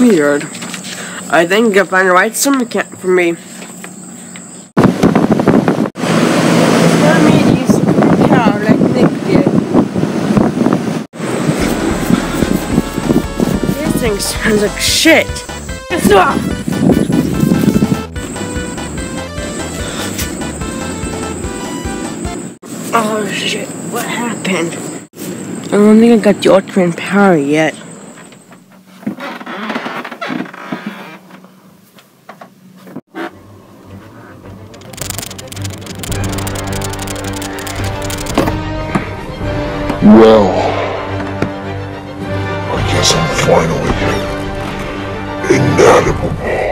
Weird. I think I find the right for me. for me use cow like Nick did. This thing sounds like shit. Oh shit, what happened? I don't think I got the ultimate power yet. Well, I guess I'm finally inedible.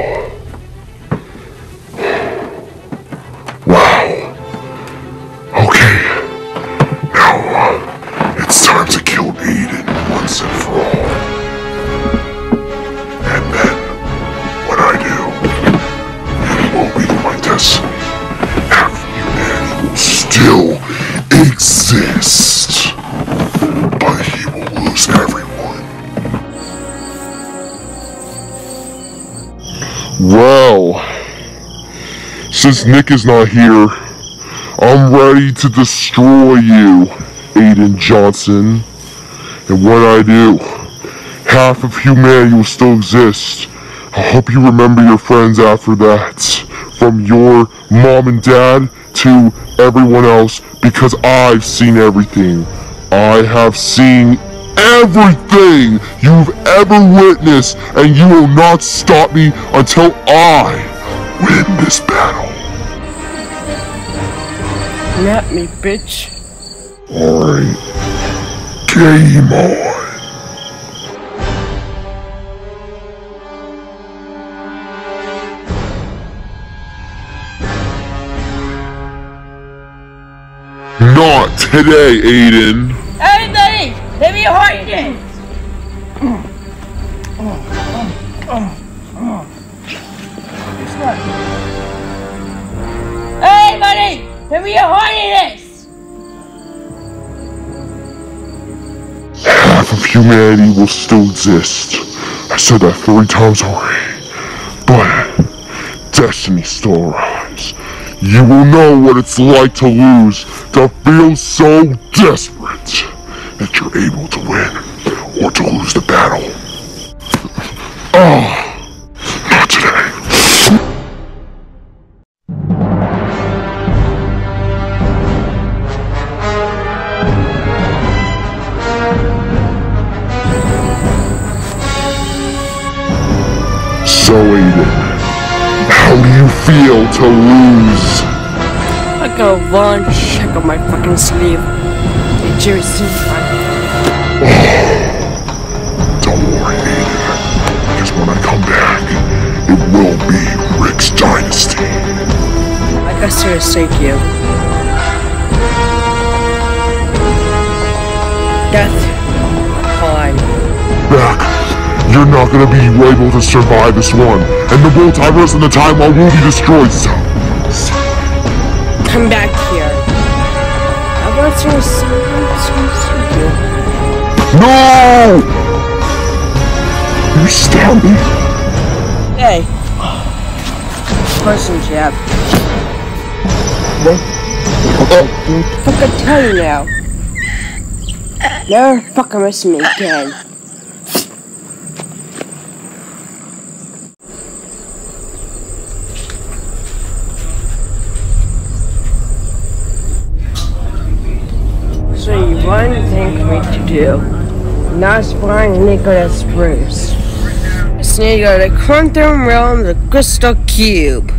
Well, since Nick is not here, I'm ready to destroy you, Aiden Johnson. And what I do, half of humanity will still exist. I hope you remember your friends after that. From your mom and dad to everyone else, because I've seen everything. I have seen everything you've ever witnessed, and you will not stop me until I win this battle. Not me, bitch. Alright. Game on. Not today, Aiden. Everybody, let me hold this. Everybody, let me hold this. Half of humanity will still exist. I said that three times already. But destiny still arrives. You will know what it's like to lose, to feel so desperate that you're able to win or to lose the battle. Oh, not today. So, Aiden, how do you feel to lose? I got one check on my fucking sleeve. Hey, Jerry, see Don't worry, Aiden, because when I come back, it will be Rick's dynasty. I got to save you. Death. Fine. Back, you're not gonna be able to survive this one, and the multiverse and the timeline will be destroyed, so... Come back here. I want to. No! You stabbed me. Hey. Person jab. Oh, Fucking tell you now. Never fucking miss me again. So you want to think me to do? Not find Nicholas Bruce. Just need to go to the quantum realm, the crystal cube.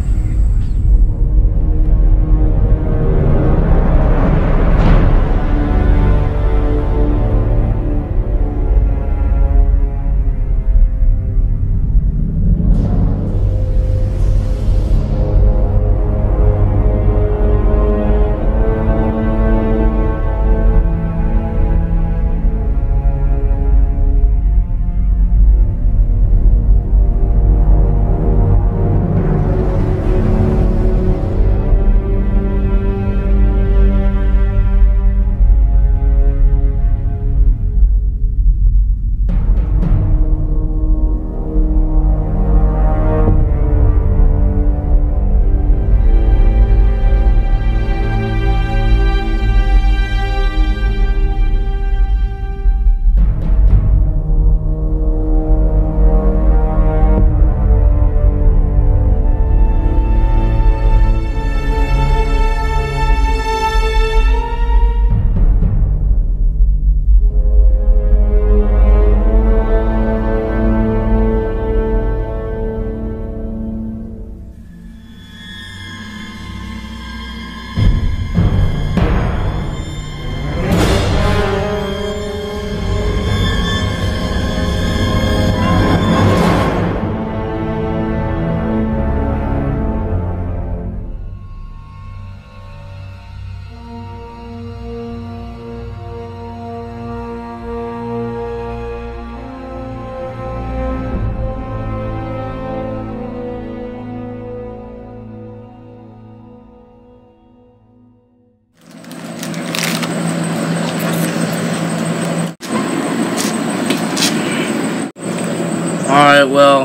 Alright, well,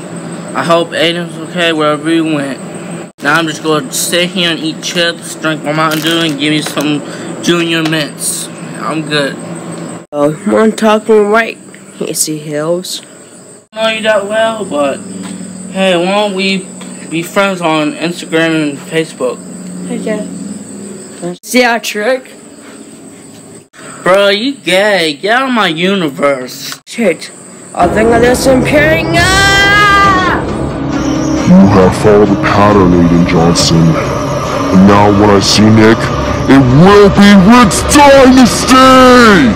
I hope Aiden's okay wherever he went. Now I'm just going to sit here and eat chips, drink my Mountain Dew, and give me some Junior Mints. I'm good. Oh, I'm talking right, Casey Hills. I know you that well, but hey, why don't we be friends on Instagram and Facebook? Okay. See our trick? Bro, you gay. Get out of my universe. Shit. I think I did some. Ah! You have followed the pattern, Aiden Johnson. And now when I see Nick, it will be Rick's Dynasty!